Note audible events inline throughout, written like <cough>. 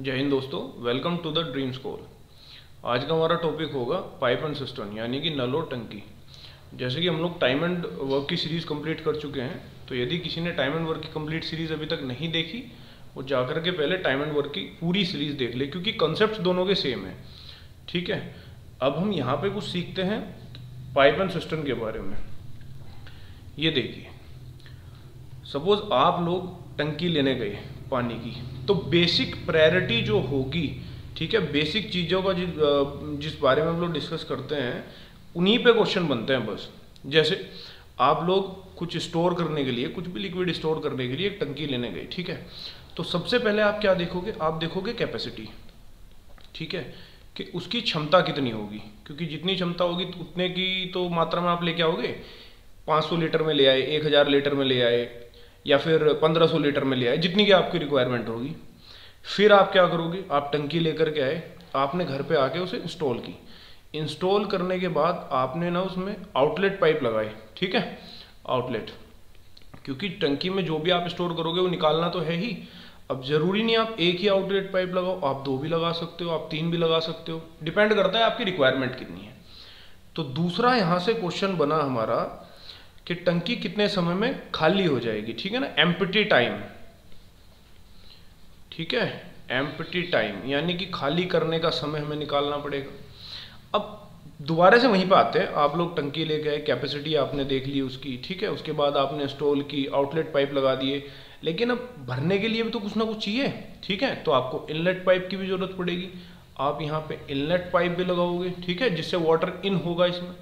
जय हिंद दोस्तों welcome to the dream school आज का हमारा टॉपिक होगा पाइप एंड सिस्टम यानी कि नल और टंकी। जैसे कि हम लोग टाइम एंड वर्क की सीरीज़ कंप्लीट कर चुके हैं तो यदि किसी ने टाइम एंड वर्क की कंप्लीट सीरीज़ अभी तक नहीं देखी, वो जाकर के पहले टाइम एंड वर्क की पूरी सीरीज़ देख ले, क्योंकि कंसेप्ट दोनों के सेम है। ठीक है? अब हम यहाँ पे कुछ सीखते हैं पाइप एंड सिस्टम के बारे में। ये देखिए सपोज़ आप लोग टंकी लेने गए। पानी की। तो बेसिक प्रायोरिटी जो होगी, ठीक है बेसिक चीज़ों का जिस जिस बारे में हम लोग डिस्कस करते हैं, उन्हीं पे क्वेश्चन बनते हैं बस। जैसे आप लोग कुछ स्टोर करने के लिए, कुछ भी लिक्विड स्टोर करने के लिए एक टंकी लेने गए, ठीक है? तो सबसे पहले आप क्या देखोगे? आप देखोगे कैपेसिटी ठीक है, कि उसकी क्षमता कितनी होगी। क्योंकि जितनी क्षमता होगी, उतने की तो मात्रा में आप लेके आओगे। 500 लीटर में ले आए 1000 लीटर में ले आए या फिर 1500 लीटर में ले आए, जितनी की आपकी रिक्वायरमेंट होगी। फिर आप क्या करोगे? आप टंकी लेकर के आए, आपने घर पे आके उसे इंस्टॉल की। इंस्टॉल करने के बाद आपने ना उसमें आउटलेट पाइप लगाए ठीक है? आउटलेट क्योंकि टंकी में जो भी आप स्टोर करोगे, वो निकालना तो है ही। अब ज़रूरी नहीं आप एक ही आउटलेट पाइप लगाओ, आप दो भी लगा सकते हो, आप तीन भी लगा सकते हो। डिपेंड करता है आपकी रिक्वायरमेंट कितनी है। तो दूसरा यहाँ से क्वेश्चन बना हमारा कि टंकी कितने समय में खाली हो जाएगी, ठीक है ना? एम्पटी टाइम ठीक है? एम्पटी टाइम यानी कि खाली करने का समय हमें निकालना पड़ेगा। अब दोबारा से वहीं पर आते हैं। आप लोग टंकी ले गए कैपेसिटी आपने देख ली उसकी, ठीक है? उसके बाद आपने इंस्टॉल की आउटलेट पाइप लगा दिए। लेकिन अब भरने के लिए भी तो कुछ ना कुछ चाहिए, ठीक है? तो आपको इनलेट पाइप की भी ज़रूरत पड़ेगी। आप यहाँ पे इनलेट पाइप भी लगाओगे, ठीक है? जिससे वाटर इन होगा इसमें।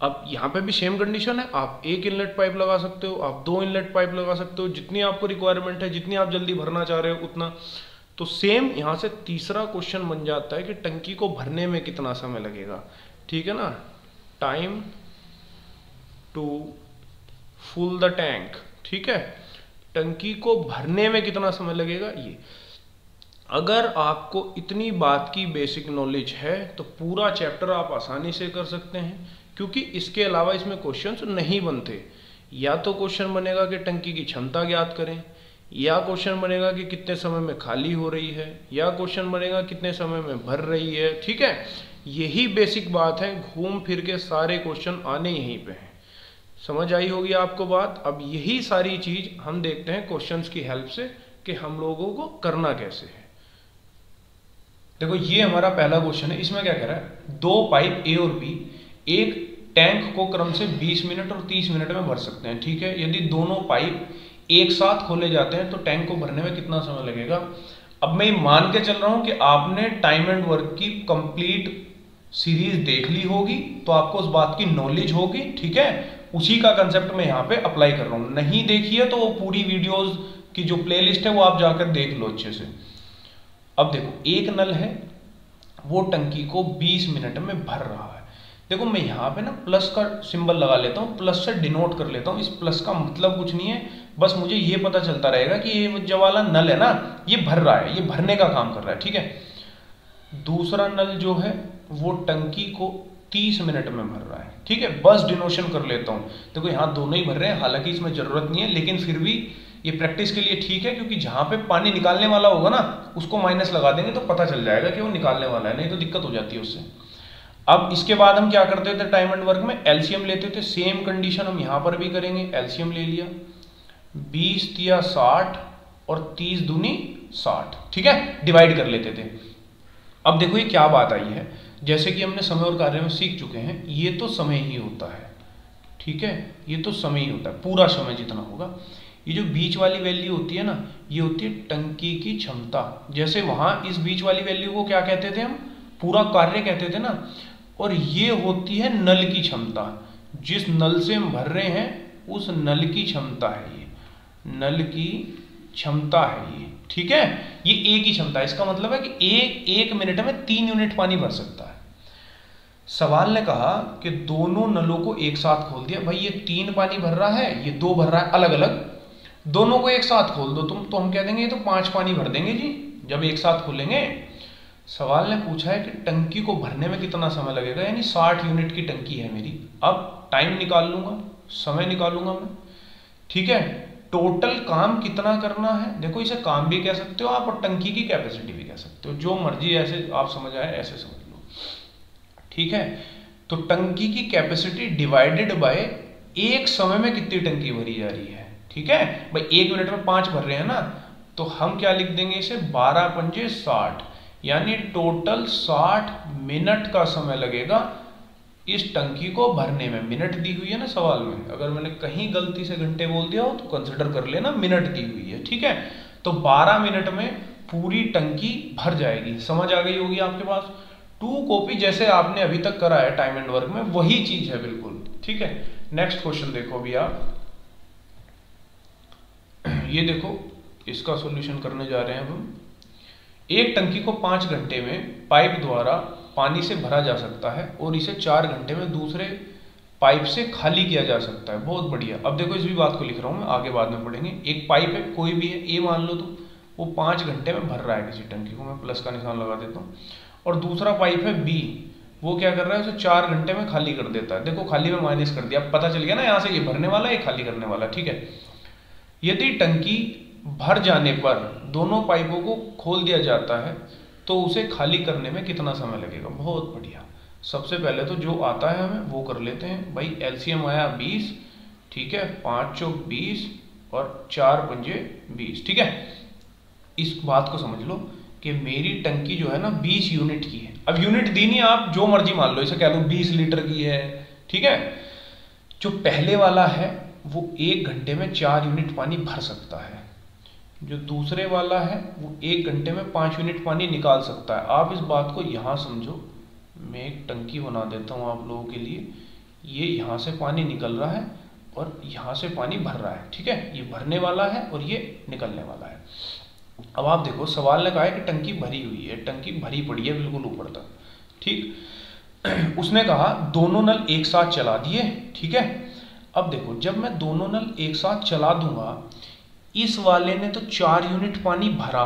अब यहाँ पे भी सेम कंडीशन है। आप एक इनलेट पाइप लगा सकते हो, आप दो इनलेट पाइप लगा सकते हो, जितनी आपको रिक्वायरमेंट है, जितनी आप जल्दी भरना चाह रहे हो, उतना। तो सेम यहाँ से तीसरा क्वेश्चन बन जाता है कि टंकी को भरने में कितना समय लगेगा। ठीक है ना? Time to full the tank ठीक है? टंकी को भरने में कितना समय लगेगा? ये। अगर आपको इतनी बात की बेसिक नॉलेज है तो पूरा चैप्टर आप आसानी से कर सकते हैं। क्योंकि इसके अलावा इसमें क्वेश्चंस नहीं बनते। या तो क्वेश्चन बनेगा कि टंकी की क्षमता ज्ञात करें, या क्वेश्चन बनेगा कि कितने समय में खाली हो रही है, या क्वेश्चन बनेगा कितने समय में भर रही है, ठीक है? यही बेसिक बात है, घूम फिर के सारे क्वेश्चन आने यहीं पे हैं। समझ आई होगी आपको बात? अब यही सारी चीज़ हम देखते हैं क्वेश्चंस की हेल्प से कि हम लोगों को करना कैसे है। देखो, ये हमारा पहला क्वेश्चन है। इसमें क्या कह रहा है? दो पाइप ए और बी एक टैंक को क्रम से 20 मिनट और 30 मिनट में भर सकते हैं, ठीक है? यदि दोनों पाइप एक साथ खोले जाते हैं तो टैंक को भरने में कितना समय लगेगा? अब मैं मान के चल रहा हूँ कि आपने टाइम एंड वर्क की कंप्लीट सीरीज़ देख ली होगी तो आपको उस बात की नॉलेज होगी, ठीक है? उसी का कंसेप्ट मैं यहाँ पे अप्लाई कर रहा हूँ। नहीं देखिए तो वो पूरी वीडियोस की जो प्लेलिस्ट है, वो आप जाकर देख लो अच्छे से। अब देखो, एक नल है, वो टंकी को 20 मिनट में भर रहा है। देखो, मैं यहाँ पे ना प्लस का सिंबल लगा लेता हूँ प्लस से डिनोट कर लेता हूँ। इस प्लस का मतलब कुछ नहीं है। बस मुझे ये पता चलता रहेगा कि ये जो वाला नल है ना, ये भर रहा है, ये भरने का काम कर रहा है, ठीक है? दूसरा नल जो है, वो टंकी को 30 मिनट में भर रहा है, ठीक है? बस डिनोशन कर लेता हूँ। देखो, यहाँ दोनों ही भर रहे हैं, हालाँकि इसमें ज़रूरत नहीं है, लेकिन फिर भी ये प्रैक्टिस के लिए ठीक है, क्योंकि जहाँ पे पानी निकालने वाला होगा ना, उसको माइनस लगा देंगे तो पता चल जाएगा कि वो निकालने वाला है, नहीं तो दिक्कत हो जाती है उससे। अब इसके बाद हम क्या करते थे? टाइम एंड वर्क में एलसीएम लेते थे। सेम कंडीशन हम यहाँ पर भी करेंगे। एलसीएम ले लिया। बीस तिया साठ और तीस दूनी साठ। ठीक है? डिवाइड कर लेते थे। अब देखो ये क्या बात आई है। जैसे कि हमने समय और कार्य में सीख चुके हैं, ये तो समय ही होता है। ठीक है? ये तो समय ही होता है। पूरा समय जितना होगा। ये जो बीच वाली वैल्यू होती है ना, ये होती है टंकी की क्षमता। जैसे वहाँ इस बीच वाली वैल्यू को क्या कहते थे हम? पूरा कार्य कहते थे ना। और ये होती है नल की क्षमता। जिस नल से हम भर रहे हैं, उस नल की क्षमता है ये। नल की क्षमता है ये, ठीक है? ये एक ही क्षमता है। इसका मतलब है कि एक एक मिनट में तीन यूनिट पानी भर सकता है। सवाल ने कहा कि दोनों नलों को एक साथ खोल दिया। भाई, ये तीन पानी भर रहा है, ये दो भर रहा है अलग अलग दोनों को एक साथ खोल दो तुम तो हम कह देंगे ये तो पाँच पानी भर देंगे जी। जब एक साथ खोलेंगे सवाल ने पूछा है कि टंकी को भरने में कितना समय लगेगा? यानी साठ यूनिट की टंकी है मेरी। अब टाइम निकाल लूँगा, समय निकालूँगा मैं। ठीक है? टोटल काम कितना करना है? देखो, इसे काम भी कह सकते हो आप और टंकी की कैपेसिटी भी कह सकते हो। जो मर्ज़ी ऐसे आप समझ आए, ऐसे समझ लो। ठीक है? तो टंकी की कैपेसिटी डिवाइडेड बाय एक समय में कितनी टंकी भरी जा रही है? ठीक है? भाई, एक मिनट में पाँच भर रहे हैं ना? तो हम क्या लिख देंगे इसे? बारह पंजे साठ। यानी टोटल साठ मिनट का समय लगेगा इस टंकी को भरने में। मिनट दी हुई है ना सवाल में। अगर मैंने कहीं गलती से घंटे बोल दिया हो तो कंसिडर कर लेना, मिनट दी हुई है, ठीक है? तो 12 मिनट में पूरी टंकी भर जाएगी। समझ आ गई होगी आपके पास? टू कॉपी जैसे आपने अभी तक करा है टाइम एंड वर्क में, वही चीज़ है बिल्कुल, ठीक है? नेक्स्ट क्वेश्चन देखो अभी आप <clears throat> ये देखो, इसका सॉल्यूशन करने जा रहे हैं हम। एक टंकी को पाँच घंटे में पाइप द्वारा पानी से भरा जा सकता है और इसे चार घंटे में दूसरे पाइप से खाली किया जा सकता है। बहुत बढ़िया। अब देखो, इस भी बात को लिख रहा हूँ मैं, आगे बाद में पढ़ेंगे। एक पाइप है, कोई भी है ए मान लो तो वो पाँच घंटे में भर रहा है किसी टंकी को। मैं प्लस का निशान लगा देता हूँ। और दूसरा पाइप है बी, वो क्या कर रहा है, उसे चार घंटे में खाली कर देता है। देखो, खाली में माइनस कर दिया। पता चल गया ना, यहाँ से ये भरने वाला है, ये खाली करने वाला ठीक है। यदि टंकी भर जाने पर दोनों पाइपों को खोल दिया जाता है तो उसे खाली करने में कितना समय लगेगा? बहुत बढ़िया। सबसे पहले तो जो आता है हमें, वो कर लेते हैं। भाई, एलसीएम आया बीस, ठीक है, पाँच चौक बीस और चार पंजे बीस, ठीक है? इस बात को समझ लो कि मेरी टंकी जो है ना, बीस यूनिट की है। अब यूनिट दी नहीं आप, जो मर्ज़ी मान लो, इसे कह लो बीस लीटर की है, ठीक है? जो पहले वाला है, वो एक घंटे में चार यूनिट पानी भर सकता है। जो दूसरे वाला है, वो एक घंटे में पाँच यूनिट पानी निकाल सकता है। आप इस बात को यहाँ समझो। मैं एक टंकी बना देता हूँ आप लोगों के लिए। ये यहाँ से पानी निकल रहा है और यहाँ से पानी भर रहा है, ठीक है? ये भरने वाला है और ये निकलने वाला है। अब आप देखो, सवाल ने कहा है कि टंकी भरी हुई है। टंकी भरी पड़ी है, बिल्कुल ऊपर तक, ठीक? <clears throat> उसने कहा, दोनों नल एक साथ चला दिए, ठीक है? अब देखो, जब मैं दोनों नल एक साथ चला दूँगा इस वाले ने तो चार यूनिट पानी भरा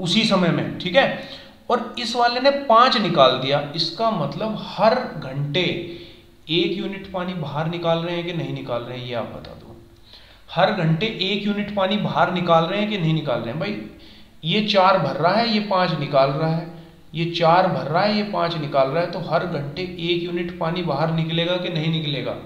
उसी समय में, ठीक है? और इस वाले ने पाँच निकाल दिया। इसका मतलब हर घंटे एक यूनिट पानी बाहर निकाल रहे हैं कि नहीं निकाल रहे हैं, ये आप बता दो। हर घंटे एक यूनिट पानी बाहर निकाल रहे हैं कि नहीं निकाल रहे हैं? भाई, ये चार भर रहा है, ये पाँच निकाल रहा है। ये चार भर रहा है, ये पाँच निकाल रहा है तो हर घंटे एक यूनिट पानी बाहर निकलेगा कि नहीं निकलेगा?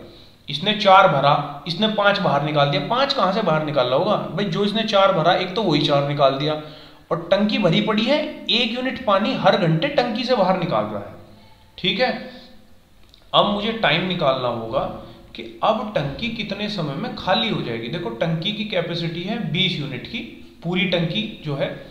इसने चार भरा, इसने पाँच बाहर निकाल दिया। पाँच कहाँ से बाहर निकाल रहा होगा? भाई, जो इसने चार भरा, एक तो वही चार निकाल दिया। और टंकी भरी पड़ी है, एक यूनिट पानी हर घंटे टंकी से बाहर निकाल रहा है। ठीक है? अब मुझे टाइम निकालना होगा कि अब टंकी कितने समय में खाली हो जाएगी। देखो, टंकी की कैपेसिटी है 20 यूनिट की, पूरी टंकी जो है।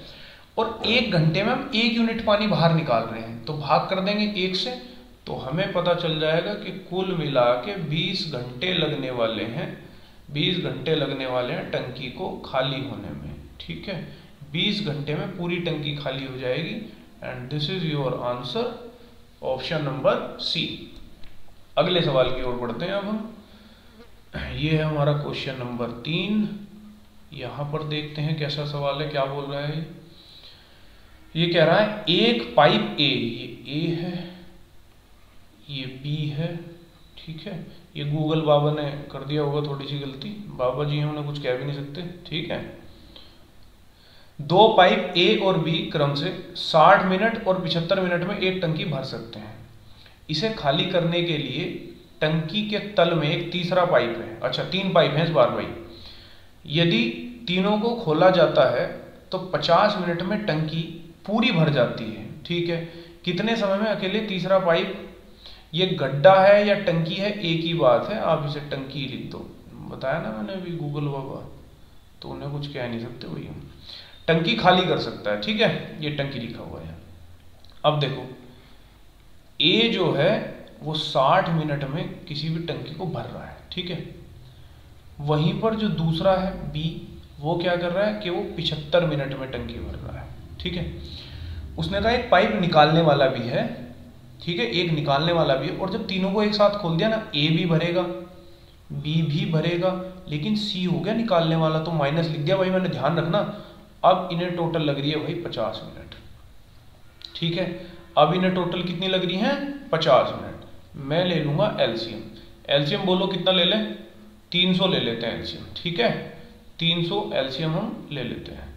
और एक घंटे में हम एक यूनिट पानी बाहर निकाल रहे हैं। तो भाग कर देंगे एक से तो हमें पता चल जाएगा कि कुल मिला के 20 घंटे लगने वाले हैं 20 घंटे लगने वाले हैं टंकी को खाली होने में, ठीक है? 20 घंटे में पूरी टंकी खाली हो जाएगी। And this is your answer option number C अगले सवाल की ओर बढ़ते हैं अब हम। ये है हमारा क्वेश्चन नंबर तीन। यहाँ पर देखते हैं कैसा सवाल है, क्या बोल रहा है ये? कह रहा है, एक पाइप ए ये ए है। ये बी है, ठीक है? ये गूगल बाबा ने कर दिया होगा थोड़ी सी गलती। बाबा जी हमने कुछ कह भी नहीं सकते, ठीक है? दो पाइप ए और बी क्रम से 60 मिनट और 75 मिनट में एक टंकी भर सकते हैं। इसे खाली करने के लिए टंकी के तल में एक तीसरा पाइप है। अच्छा तीन पाइप हैं इस बार भाई। यदि तीनों को खोला जाता है तो 50 मिनट में टंकी पूरी भर जाती है, ठीक है? कितने समय में अकेले तीसरा पाइप ये गड्ढा है या टंकी है, एक ही बात है, आप इसे टंकी लिख दो। बताया ना मैंने अभी गूगल बाबा तो उन्हें कुछ कह नहीं सकते वही टंकी खाली कर सकता है, ठीक है? ये टंकी लिखा हुआ है। अब देखो, ए जो है, वो 60 मिनट में किसी भी टंकी को भर रहा है, ठीक है? वहीं पर जो दूसरा है, बी, वो क्या कर रहा है कि वो पिछहत्तर मिनट में टंकी भर रहा है, ठीक है? उसने कहा, एक पाइप निकालने वाला भी है ठीक है, एक निकालने वाला भी है, और जब तीनों को एक साथ खोल दिया ना ए भी भरेगा बी भी भरेगा, लेकिन सी हो गया निकालने वाला तो माइनस लिख दिया भाई मैंने, ध्यान रखना। अब इन्हें टोटल लग रही है भाई पचास मिनट ठीक है, अब इन्हें टोटल कितनी लग रही है? पचास मिनट मैं ले लूँगा एलसीएम एलसीएम बोलो कितना ले लें? तीन सौ ले लेते हैं एलसीएम ठीक है? तीन 300 एलसीएम हम ले लेते हैं।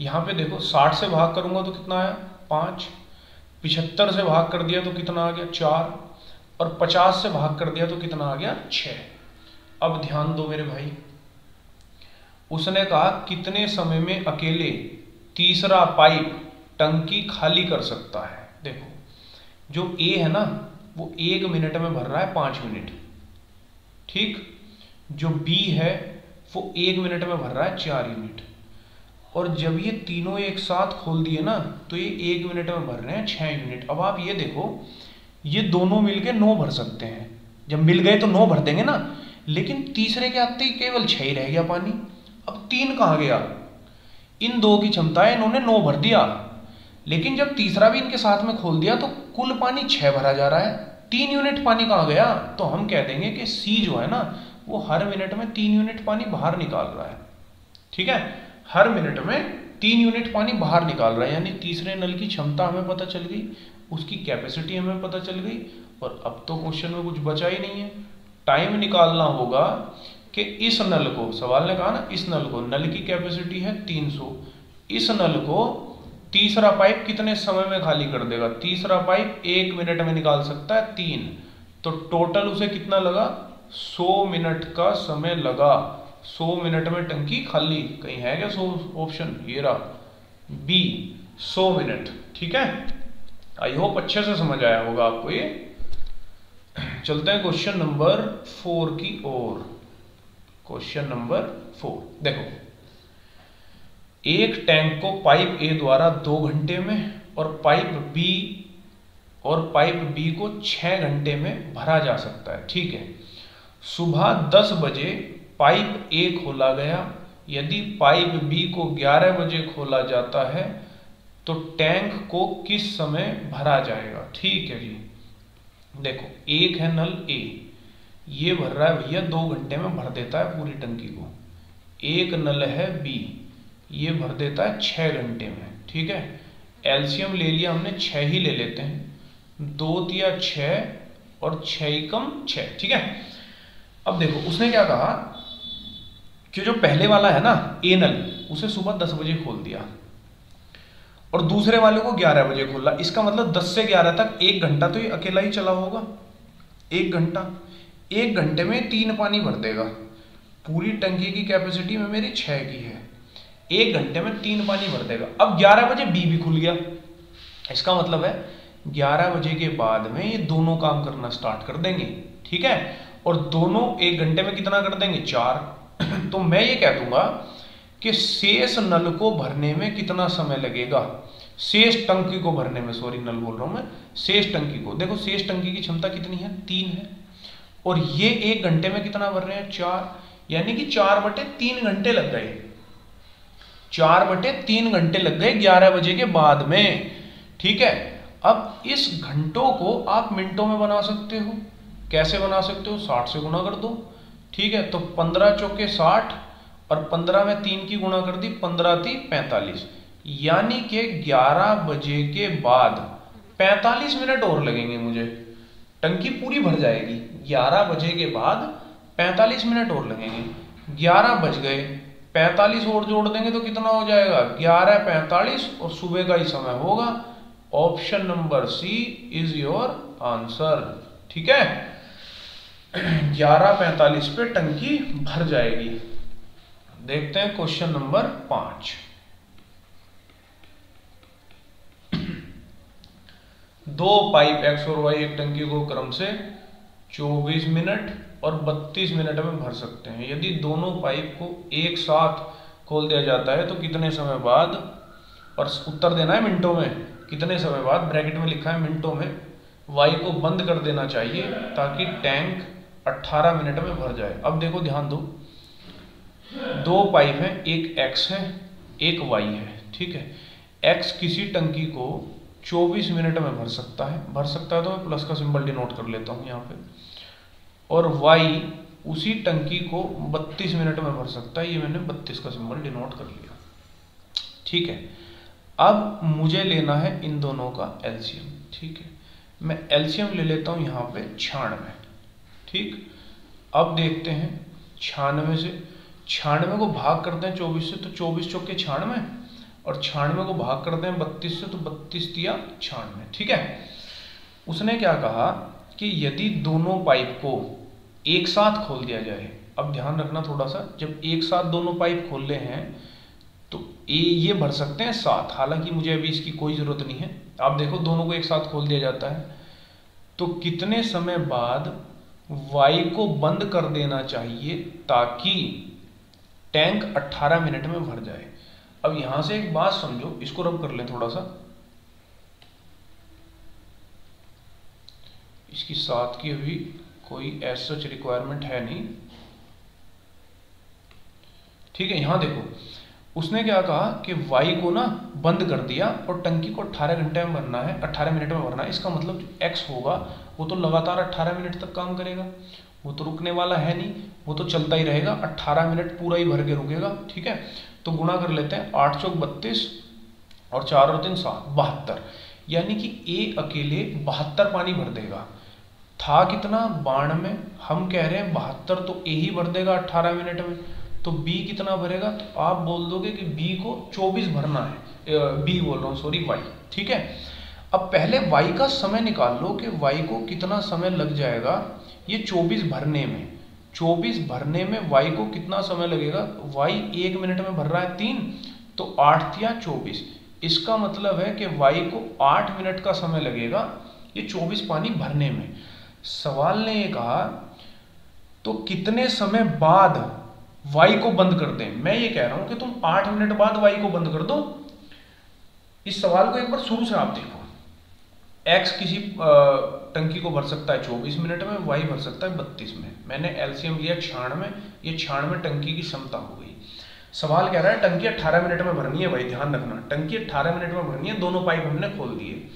यहाँ पे देखो 60 से भाग करूँगा तो कितना आया? पाँच। पिछहत्तर से भाग कर दिया तो कितना आ गया? चार। और पचास से भाग कर दिया तो कितना आ गया? छ अब ध्यान दो मेरे भाई। उसने कहा, कितने समय में अकेले तीसरा पाइप टंकी खाली कर सकता है? देखो, जो ए है ना, वो एक मिनट में भर रहा है, पाँच मिनट। ठीक? जो बी है, वो एक मिनट में भर रहा है, चार यूनिट। और जब ये तीनों एक साथ खोल दिए ना तो ये एक मिनट में भर रहे हैं, छह यूनिट अब आप ये देखो, ये दोनों मिलके नौ भर सकते हैं। जब मिल गए तो नौ भर देंगे ना। लेकिन तीसरे के आते ही केवल छह ही रह गया पानी। अब तीन कहाँ गया? इन दो की क्षमता है इन्होंने नौ भर दिया। लेकिन जब तीसरा भी इनके साथ में खोल दिया तो कुल पानी छह भरा जा रहा है। तीन यूनिट पानी कहाँ गया? तो हम कह देंगे कि सी जो है ना, वो हर मिनट में तीन यूनिट पानी बाहर निकाल रहा है। ठीक है? हर मिनट में तीन यूनिट पानी बाहर निकाल रहा है, यानी तीसरे नल की क्षमता हमें पता चल गई, उसकी कैपेसिटी हमें पता चल गई, और अब तो क्वेश्चन में कुछ बचा ही नहीं है। टाइम निकालना होगा कि इस नल को, सवाल ने कहा ना, इस नल को, नल की कैपेसिटी है 300 इस नल को तीसरा पाइप कितने समय में खाली कर देगा? तीसरा पाइप एक मिनट में निकाल सकता है तीन। तो टोटल उसे कितना लगा? सौ मिनट का समय लगा। सौ मिनट में टंकी खाली, कहीं है क्या सो ऑप्शन ये रहा। बी सौ मिनट, ठीक है? आई होप अच्छे से समझ आया होगा आपको ये। चलते हैं क्वेश्चन नंबर फोर की ओर। क्वेश्चन नंबर फोर देखो। एक टैंक को पाइप ए द्वारा दो घंटे में और पाइप बी और पाइप बी को छह घंटे में भरा जा सकता है, ठीक है? सुबह दस बजे पाइप ए खोला गया। यदि पाइप बी को ग्यारह बजे खोला जाता है तो टैंक को किस समय भरा जाएगा? ठीक है जी। देखो, एक है नल ए। ये भर रहा है भैया, दो घंटे में भर देता है पूरी टंकी को। एक नल है बी। ये भर देता है छः घंटे में, ठीक है? एल्शियम ले लिया हमने छः ही ले लेते हैं। दो तिया छः और छः कम छः ठीक है? अब देखो, उसने क्या कहा? कि जो पहले वाला है ना ए नल उसे सुबह दस बजे खोल दिया। और दूसरे वाले को ग्यारह बजे खोला इसका मतलब दस से ग्यारह तक एक घंटा तो ये अकेला ही चला होगा। एक घंटा। एक घंटे में तीन पानी भर देगा। पूरी टंकी की कैपेसिटी में मेरी छह की है। एक घंटे में तीन पानी भर देगा। अब ग्यारह बजे बी भी खुल गया। इसका मतलब है, ग्यारह बजे के बाद में ये दोनों काम करना स्टार्ट कर देंगे। ठीक है? और दोनों एक घंटे में कितना कर देंगे? चार। तो मैं ये कह दूँगा कि शेष नल को भरने में कितना समय लगेगा? शेष टंकी को भरने में सॉरी नल बोल रहा हूँ मैं। शेष टंकी को। देखो, शेष टंकी की क्षमता कितनी है? तीन है। और ये एक घंटे में कितना भर रहे हैं? चार। यानी कि चार बटे तीन घंटे लग गए। चार बटे तीन घंटे लग गए ग्यारह बजे के बाद में। ठीक है? अब इस घंटों को आप मिनटों में बना सकते हो। कैसे बना सकते हो? साठ से गुना कर दो। ठीक है तो पंद्रह चौके साठ और पंद्रह में तीन की गुणा कर दी, पंद्रह थी पैंतालीस। यानी कि ग्यारह बजे के बाद पैंतालीस मिनट और लगेंगे मुझे। टंकी पूरी भर जाएगी। ग्यारह बजे के बाद पैंतालीस मिनट और लगेंगे। ग्यारह बज गए। पैंतालीस और जोड़ देंगे तो कितना हो जाएगा? ग्यारह पैंतालीस और सुबह का ही समय होगा। Option number C is your answer. ठीक है? ग्यारह पैंतालीस पे टंकी भर जाएगी। देखते हैं क्वेश्चन नंबर पाँच। दो पाइप एक्स और वाई एक टंकी को क्रम से 24 मिनट और 32 मिनट में भर सकते हैं। यदि दोनों पाइप को एक साथ खोल दिया जाता है तो कितने समय बाद? और उत्तर देना है मिनटों में। कितने समय बाद? ब्रैकेट में लिखा है मिनटों में। वाई को बंद कर देना चाहिए ताकि टैंक 18 मिनट में भर जाए। अब देखो, ध्यान दो। दो पाइप है, एक एक्स है, एक वाई है, ठीक है? एक्स किसी टंकी को 24 मिनट में भर सकता है। भर सकता है तो मैं प्लस का सिंबल डिनोट कर लेता हूँ यहाँ पे। और y उसी टंकी को 32 मिनट में भर सकता है। ये मैंने 32 का सिंबल डिनोट कर लिया। ठीक है? अब मुझे लेना है इन दोनों का एल्सियम ठीक है? मैं एल्सियम ले लेता हूँ यहाँ पे छियानवे ठीक? अब देखते हैं छियानवे से छियानवे को भाग करते हैं चौबीस से तो चौबीस चौके छियानवे और छियानवे को भाग करते हैं बत्तीस से तो बत्तीस दिया छियानवे ठीक है? उसने क्या कहा कि यदि दोनों पाइप को एक साथ खोल दिया जाए, अब ध्यान रखना थोड़ा सा, जब एक साथ दोनों पाइप खोल ले हैं तो ए, ये भर सकते हैं सात, हालाँकि मुझे अभी इसकी कोई ज़रूरत नहीं है। आप देखो, दोनों को एक साथ खोल दिया जाता है। तो कितने समय बाद वाई को बंद कर देना चाहिए ताकि टैंक 18 मिनट में भर जाए। अब यहाँ से एक बात समझो, इसको रब कर लें थोड़ा सा इसकी साथ की अभी कोई एज सच रिक्वायरमेंट है नहीं। ठीक है, यहाँ देखो। उसने क्या कहा कि वाई को ना बंद कर दिया और टंकी को 18 घंटे में भरना है 18 मिनट में भरना है। इसका मतलब जो एक्स होगा, वो तो लगातार 18 मिनट तक काम करेगा। वो तो रुकने वाला है नहीं, वो तो चलता ही रहेगा। 18 मिनट पूरा ही भर के रुकेगा, ठीक है? तो गुणा कर लेते हैं, आठ चौक बत्तीस और चार और तीन सात बहत्तर। यानी कि ए अकेले बहत्तर पानी भर देगा। था कितना? बानवे हम कह रहे हैं बहत्तर तो ए ही भर देगा अट्ठारह मिनट में। तो बी कितना भरेगा? तो आप बोल दोगे कि बी को 24 भरना है। बी बोल रहा हूँ सॉरी वाई ठीक है? अब पहले वाई का समय निकाल लो कि वाई को कितना समय लग जाएगा ये 24 भरने में। 24 भरने में वाई को कितना समय लगेगा? वाई एक मिनट में भर रहा है तीन तो आठ या चौबीस। इसका मतलब है कि वाई को आठ मिनट का समय लगेगा ये चौबीस पानी भरने में। सवाल ने ये कहा तो कितने समय बाद वाई को बंद कर दें। मैं ये कह रहा हूँ कि तुम आठ मिनट बाद वाई को बंद कर दो। इस सवाल को एक बार शुरू से आप देखो। एक्स किसी टंकी को भर सकता है चौबीस मिनट में वाई भर सकता है बत्तीस में। मैंने एलसीएम लिया छियानवे, ये छियानवे टंकी की क्षमता हो गई। सवाल कह रहा है, टंकी अट्ठारह मिनट में भरनी है, भाई, ध्यान रखना। टंकी अट्ठारह मिनट में भरनी है, दोनों पाइप हमने खोल दिए।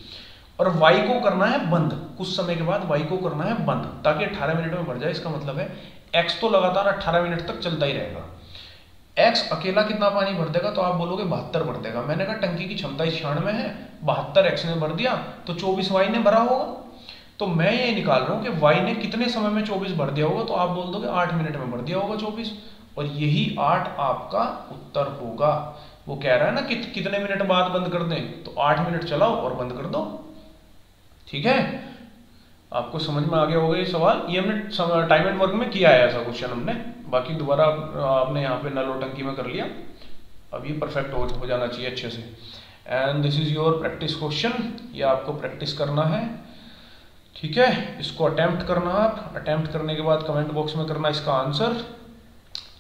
और वाई को करना है बंद। कुछ समय के बाद वाई को करना है बंद, ताकि अट्ठारह मिनट में भर जाए। इसका मतलब है एक्स तो लगातार अट्ठारह मिनट तक चलता ही रहेगा। एक्स अकेला कितना पानी भर देगा? तो आप बोलोगे बहत्तर भर देगा। मैंने कहा, टंकी की क्षमता छियानवे है। बहत्तर एक्स ने भर दिया तो चौबीस वाई ने भरा होगा। तो मैं ये निकाल रहा हूँ कि वाई ने कितने समय में चौबीस भर दिया होगा? तो आप बोल दोगे आठ मिनट में भर दिया होगा चौबीस। और यही आठ आपका उत्तर होगा। वो कह रहा है ना कि कितने मिनट बाद बंद कर दें? तो आठ मिनट चलाओ और बंद कर दो। ठीक है? आपको समझ में आ गया होगा ये सवाल? ये हमने टाइम एंड वर्क में किया है ऐसा क्वेश्चन हमने। बाकी दोबारा आपने यहाँ पे नल टंकी में कर लिया। अब ये परफेक्ट हो, हो जाना चाहिए अच्छे से। And this is your practice question ये आपको प्रैक्टिस करना है। ठीक है? इसको अटैम्प्ट करना आप। अटैम्प्ट करने के बाद कमेंट बॉक्स में करना इसका आंसर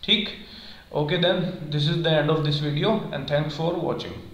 ठीक? Okay then this is the end of this video and thanks for watching